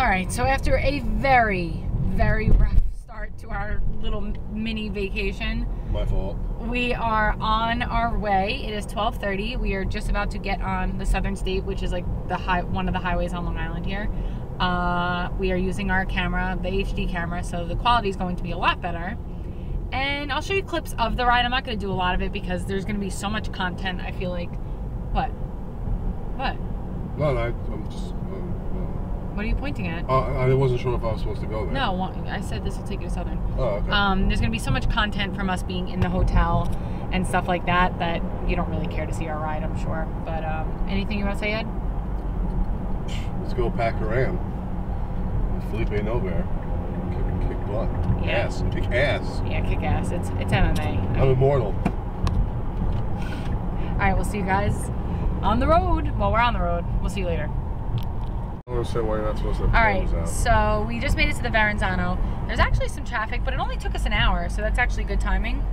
All right, so after a very, very rough start to our little mini vacation, My fault. we are on our way. It is 12:30. We are just about to get on the Southern State, which is like the high one of the highways on Long Island here. Uh, we are using our camera, the HD camera, so the quality is going to be a lot better. And I'll show you clips of the ride. I'm not going to do a lot of it because there's going to be so much content. I feel like, what, what, No, I'm just. Um, what are you pointing at? uh, I wasn't sure if I was supposed to go there. No, I said this will take you to Southern. Oh, okay. Um, there's gonna be so much content from us being in the hotel and stuff like that that you don't really care to see our ride, I'm sure. But um, anything you want to say, Ed? Let's go pack a ram. Felipe Nover. Kick, kick butt. Yeah. Ass. Kick ass. Yeah, kick ass. It's it's MMA. I'm immortal. All right, we'll see you guys on the road. Well, we're on the road. We'll see you later. All right, so we just made it to the Verrazano. There's actually some traffic, but it only took us an hour, so that's actually good timing.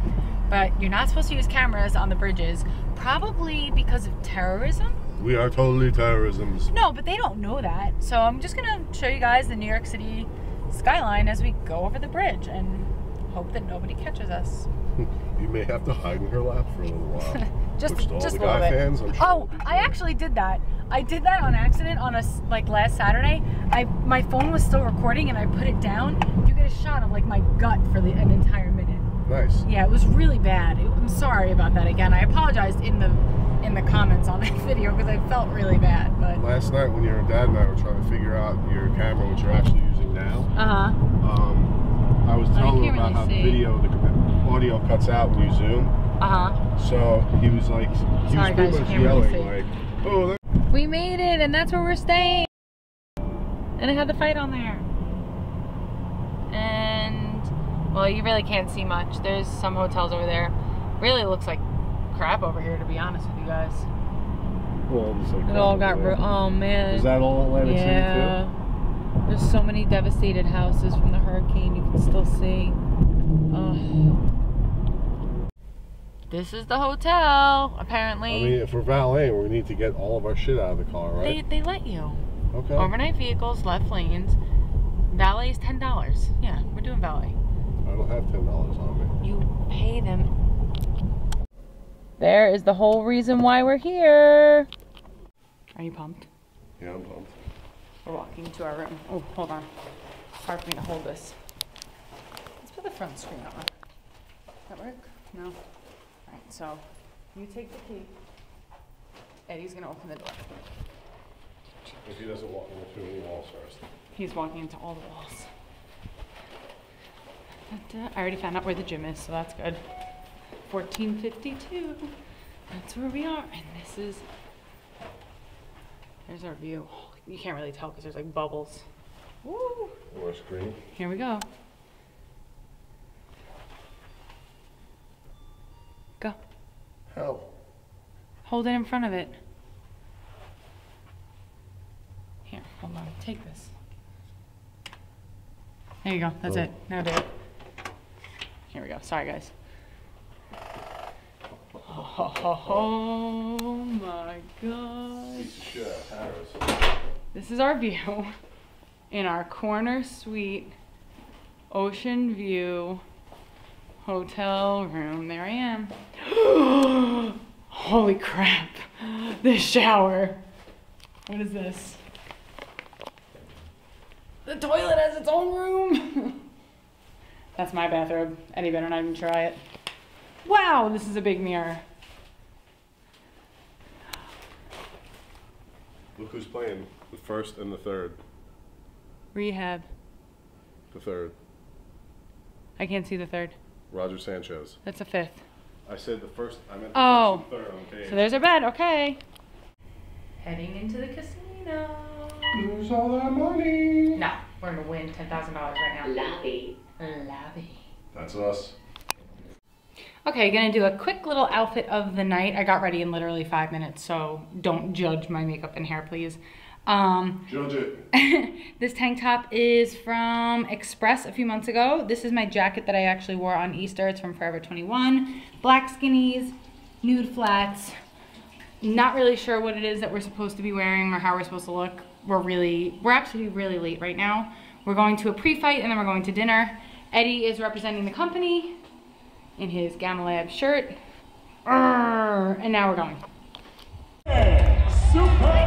But you're not supposed to use cameras on the bridges, probably because of terrorism. We are totally terrorisms. No, but they don't know that. So I'm just gonna show you guys the New York City skyline as we go over the bridge and hope that nobody catches us. You may have to hide in her lap for a little while. Just, Which to all just a little bit. fans, sure oh, I actually did that. I did that on accident on a like last Saturday. I my phone was still recording and I put it down. You get a shot of like my gut for the, an entire minute. Nice. Yeah, it was really bad. It- I'm sorry about that again. I apologized in the in the comments on that video because I felt really bad. But Last night when your dad and I were trying to figure out your camera, which you're actually using now, uh huh. um, I was telling him about really how the video, the audio cuts out when you zoom. Uh huh. So he was like, he Sorry, was pretty guys, much can't really like, "Oh, We made it, and that's where we're staying. And I had the fight on there. And, well, you really can't see much. There's some hotels over there. Really looks like crap over here, to be honest with you guys. well, like It all got, oh man. Is that all Atlantic yeah. There's so many devastated houses from the hurricane you can still see. Oh. This is the hotel, apparently. I mean, if we're valeting, we need to get all of our shit out of the car, right? they they let you. okay. Overnight vehicles, left lanes. Valet is ten dollars. Yeah, we're doing valet. I don't have ten dollars on me. You pay them. There is the whole reason why we're here. Are you pumped? Yeah, I'm pumped. We're walking to our room. Oh, hold on. It's Hard for me to hold this. Let's put the front screen on. That work? No. So, you take the key. Eddie's gonna open the door. If he doesn't walk into any walls first. He's walking into all the walls. But, uh, I already found out where the gym is, so that's good. 1452. That's where we are. And this is. There's our view. You can't really tell because there's like bubbles. Woo! Or a screen. Here we. Go. Hell. Hold it in front of it. Here, hold on. Take this. There you go. That's Oh. it. Now do it. Here we go. Sorry, guys. Oh, my god. Piece of shit, Paris. This is our view in our corner suite, ocean view, hotel room. There I am. Holy crap. This shower. What is this? The toilet has its own room. That's my bathrobe. Eddie better not even try it. Wow, this is a big mirror. Look who's playing the first and the third. Rehab. The third. I can't see the third. Roger Sanchez. That's a fifth. I said the first. I meant the Oh. first and third on page. So there's our bed, okay. Heading into the casino. Lose all that money. No, we're gonna win ten thousand dollars right now. Lobby. Lobby. That's us. Okay, gonna do a quick little outfit of the night. I got ready in literally five minutes, so don't judge my makeup and hair, please. Um, Judge it. this tank top is from Express a few months ago. This is my jacket that I actually wore on Easter. It's from Forever 21. Black skinnies, nude flats. Not really sure what it is that we're supposed to be wearing or how we're supposed to look. we're really, we're actually really late right now. We're going to a pre-fight and then we're going to dinner. Eddie is representing the company in his Gamma Lab shirt. Arrgh, and now we're going. Felipe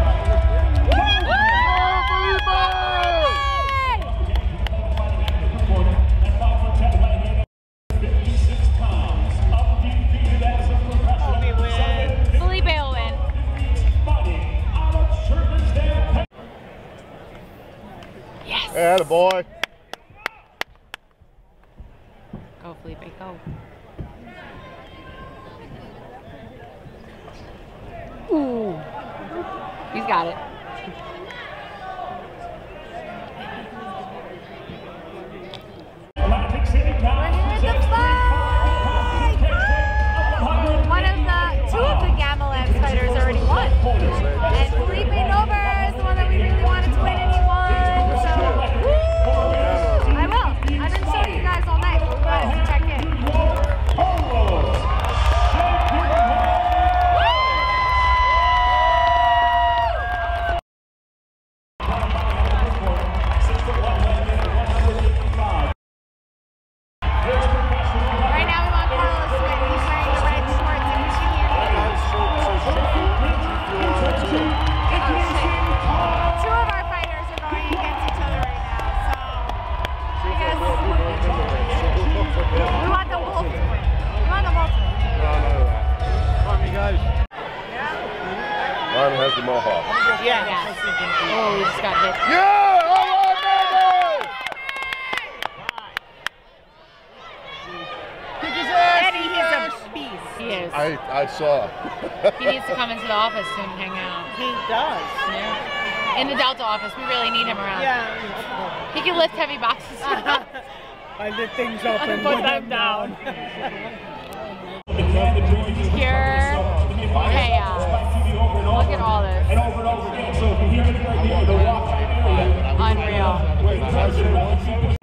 boy. I, I saw. He needs to come into the office soon and hang out. He does. Yeah. In the Delta office, we really need him around. Yeah. He can lift heavy boxes. I lift things up and Put put them them down. Pure chaos. Look at all this. and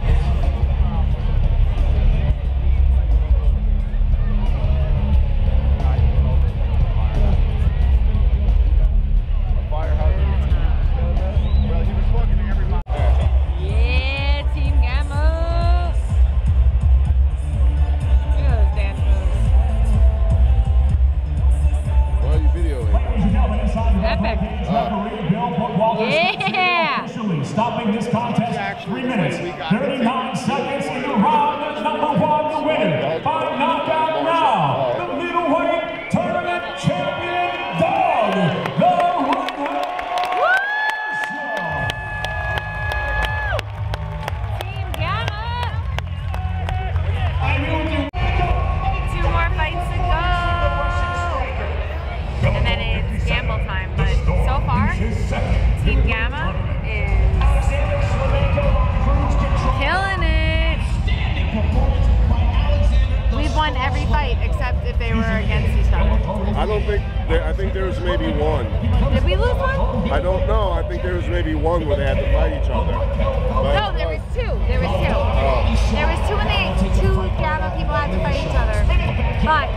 one where they had to fight each other. But, No, there was two. There was two. Oh. There was two when they two Gamma people had to fight each other. But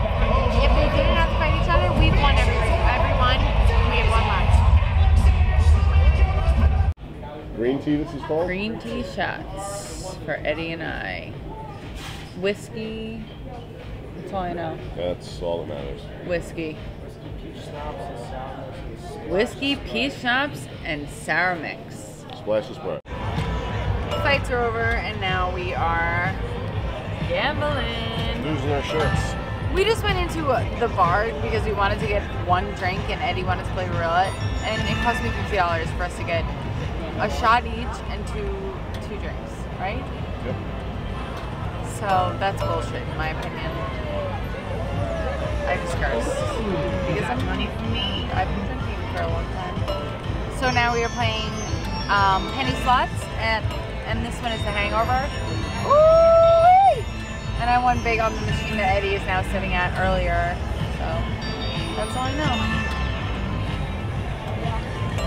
if they didn't have to fight each other, we've won every every one. We have one left. Green tea, this is called? Green tea shots for Eddie and I. Whiskey. That's all I know. That's all that matters. Whiskey. Whiskey, peach schnapps, and sour mix. Splash the spread. Fights are over, and now we are gambling. Losing our shirts. We just went into the bar because we wanted to get one drink, and Eddie wanted to play roulette, and it cost me fifty dollars for us to get a shot each and two two drinks, right? Yep. So that's bullshit, in my opinion. I just curse because I'm money for me. I've been drinking for a long time. So now we are playing um, penny slots, and and this one is the Hangover. Ooh! And I won big on the machine that Eddie is now sitting at earlier. So that's all I know.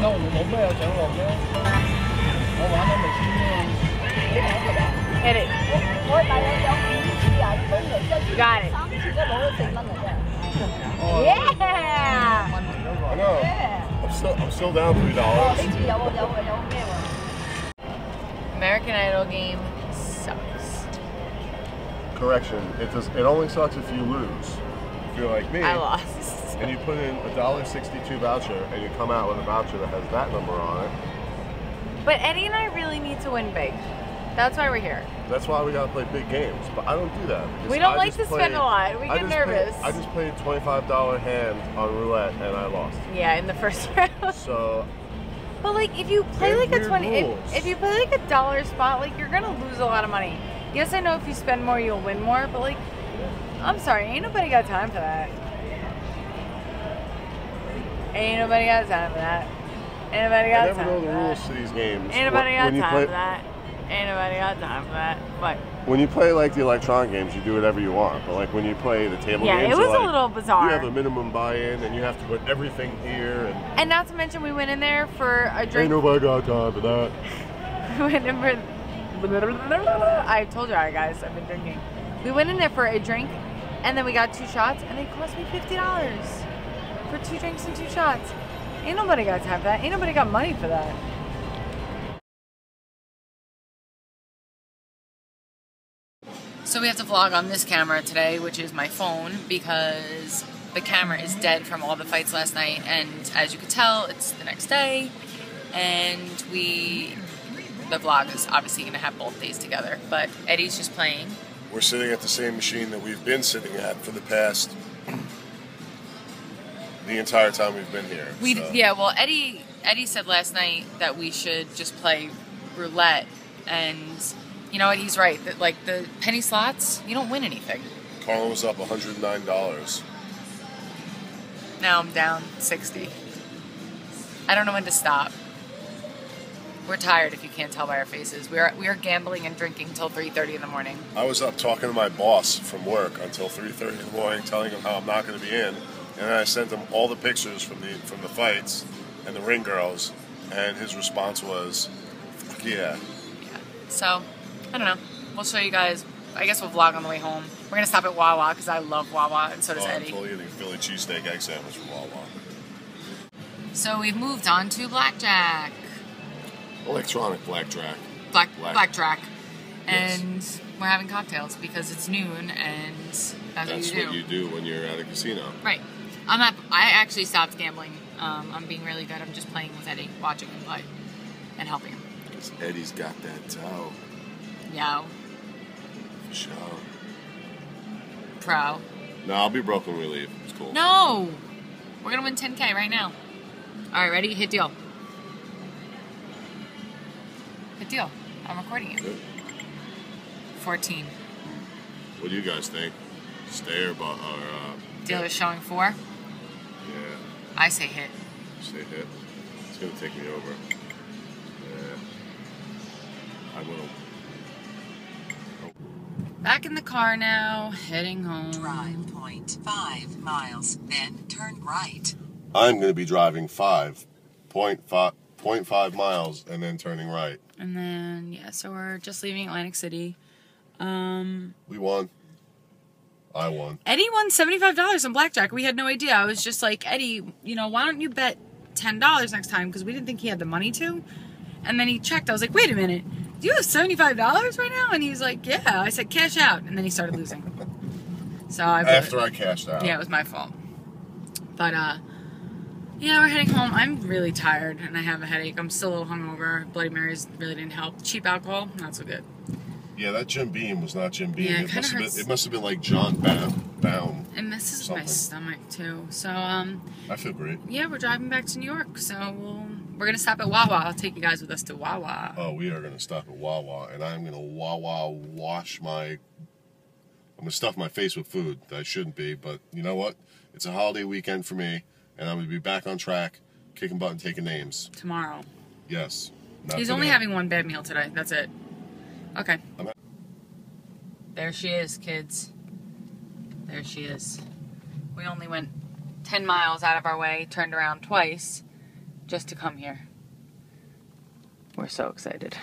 那我冇咩有奖乐嘅，我玩得咪先咯。 Hit it. You got it. Yeah. I know. I'm so, I'm still down three dollars. American Idol game sucks. Correction. It does. It only sucks if you lose. If you're like me, I lost. and you put in a dollar sixty-two voucher, and you come out with a voucher that has that number on it. But Eddie and I really need to win big. That's why we're here. That's why we gotta play big games. But I don't do that. We don't I like to spend a lot. We I get played- nervous. I just played twenty-five dollar hand on roulette, and I lost. Yeah, in the first round. So But like, if you play like a twenty, if, if you play like a dollar spot, like you're gonna lose a lot of money. Yes, I know if you spend more, you'll win more. But like, I'm sorry, ain't nobody got time for that. Ain't nobody got time for that. Ain't nobody I got never time know the rules to these games. Ain't nobody got time play, for that. Ain't nobody got time for that. But When you play like the electronic games, you do whatever you want. But like when you play the table Yeah, games, it was you're a little bizarre. You have a minimum buy-in, and you have to put everything here. And and not to mention, we went in there for a drink. ain't nobody got time for that. we went in for. I told you, alright, guys, I've been drinking. We went in there for a drink, and then we got two shots, and they cost me fifty dollars for two drinks and two shots. Ain't nobody got time for that. Ain't nobody got money for that. So we have to vlog on this camera today, which is my phone, because the camera is dead from all the fights last night, and as you could tell, it's the next day, and we, the vlog is obviously going to have both days together, but Eddie's just playing. We're sitting at the same machine that we've been sitting at for the past the entire time we've been here. We so. yeah, well Eddie Eddie said last night that we should just play roulette, and you know what? He's right. That like the penny slots, you don't win anything. Carlin was up $109. Now I'm down sixty. I don't know when to stop. We're tired, if you can't tell by our faces. We are we are gambling and drinking till three thirty in the morning. I was up talking to my boss from work until 3:30 in the morning, telling him how I'm not going to be in, and then I sent him all the pictures from the from the fights and the ring girls, and his response was, "Fuck yeah." Yeah. So I don't know. We'll show you guys. I guess we'll vlog on the way home. We're gonna stop at Wawa because I love Wawa, and so does Oh, I'm Eddie. totally getting a Philly cheesesteak egg sandwich from Wawa. So we've moved on to blackjack. Electronic blackjack. black Black. blackjack, Yes. and we're having cocktails because it's noon and that's, That's what you do. what you do when you're at a casino. Right. I'm not. I actually stopped gambling. Um, I'm being really good. I'm just playing with Eddie, watching him play, and helping him. Because Eddie's got that toe. Yo, For sure. pro. No, I'll be broke when we leave. It's cool. No, we're gonna win 10k right now. All right, ready? Hit deal. Hit deal. I'm recording it. Good. 14. What do you guys think? Stay or, bu- or uh, showing four. yeah, I say hit. stay hit. It's gonna take me over. Yeah. I will. Back in the car now, heading home. Drive 0.5 miles, then turn right. I'm gonna be driving five point five point five miles and then turning right. And then yeah, so we're just leaving Atlantic City. Um, We won. I won. Eddie won seventy five dollars on blackjack. We had no idea. I was just like, Eddie, you know, why don't you bet ten dollars next time? Because we didn't think he had the money to. And then he checked. I was like, wait a minute, do you have seventy five dollars right now? And he was like, yeah. I said, cash out. And then he started losing. So I After I cashed out. yeah, it was my fault. But uh, yeah, we're heading home. I'm really tired and I have a headache. I'm still a little hungover. Bloody Marys really didn't help. Cheap alcohol, not so good. Yeah, that Jim Beam was not Jim Beam. Yeah, it it, must have hurts. been. It must have been like John Baum. Baum. It messes Something. my stomach too. So um, I feel great. yeah, we're driving back to New York. So we'll we're gonna stop at Wawa. I'll take you guys with us to Wawa. Oh, we are gonna stop at Wawa, and I'm gonna Wawa wash my. I'm gonna stuff my face with food that I shouldn't be, but you know what? It's a holiday weekend for me, and I'm gonna be back on track, kicking butt and taking names. Tomorrow. Yes. He's only having one bad meal today. That's it. Okay. There she is, kids. There she is. We only went 10 miles out of our way, turned around twice, just to come here. We're so excited.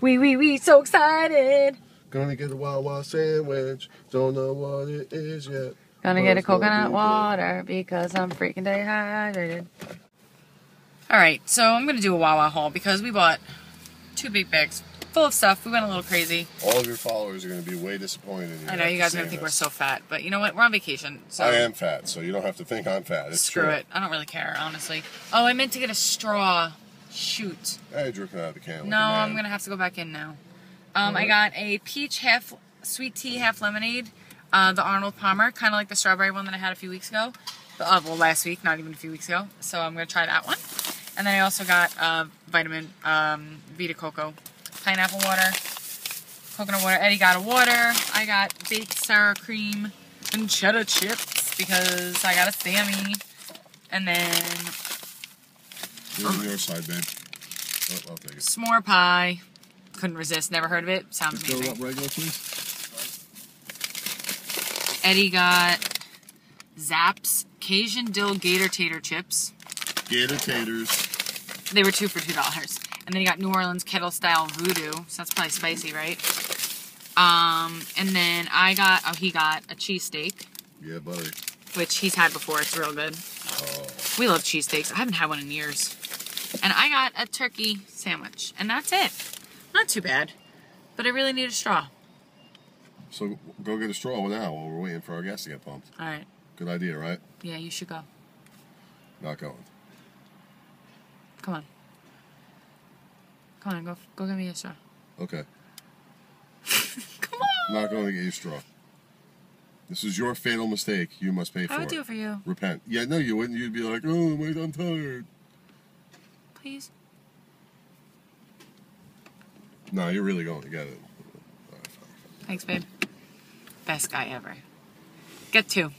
We, we, we, so excited. Gonna get a Wawa sandwich. Don't know what it is yet. Gonna get a coconut be good. water because I'm freaking dehydrated. All right, so I'm gonna do a Wawa haul because we bought two big bags full of stuff. We went a little crazy. All of your followers are going to be way disappointed. in I know you guys are gonna seeing think we're so fat, but you know what? We're on vacation, so I am fat, so you don't have to think I'm fat. It's screw true. it. I don't really care, honestly. Oh, I meant to get a straw. Shoot. I drinking out of the can. like No. I'm gonna have to go back in now. Um, I got a peach half sweet tea, half lemonade. Uh, the Arnold Palmer, kind of like the strawberry one that I had a few weeks ago. Uh, well, last week, not even a few weeks ago. So I'm gonna try that one. And then I also got uh, vitamin um, Vita Coco, pineapple water, coconut water. Eddie got a water. I got baked sour cream and cheddar chips because I got a Sammy. And then You're on your side, babe. Oh, I'll take it. s'more pie. Couldn't resist. Never heard of it. Sounds it amazing. up regular, please. Eddie got Zapp's Cajun Dill Gator Tater Chips. Gator taters. They were two for two dollars. And then he got New Orleans Kettle Style Voodoo, so that's probably spicy, right? Um, and then I got oh he got a cheesesteak, Yeah, buddy. which he's had before. It's real good. Oh, We love cheesesteaks. I haven't had one in years. And I got a turkey sandwich, and that's it. Not too bad, but I really need a straw. so go get a straw now while we're waiting for our gas to get pumped. All right. Good idea, right? Yeah, you should go. Not going. Come on. Come on, go go get me a straw. Okay. Come on. Not going to get you a straw. This is your fatal mistake. You must pay for it. I would it. do it for you, Repent. Yeah, no, you wouldn't. You'd be like, oh, wait, I'm tired. please. No, you're really going to get it. Fine. Thanks, babe. Best guy ever. Get two.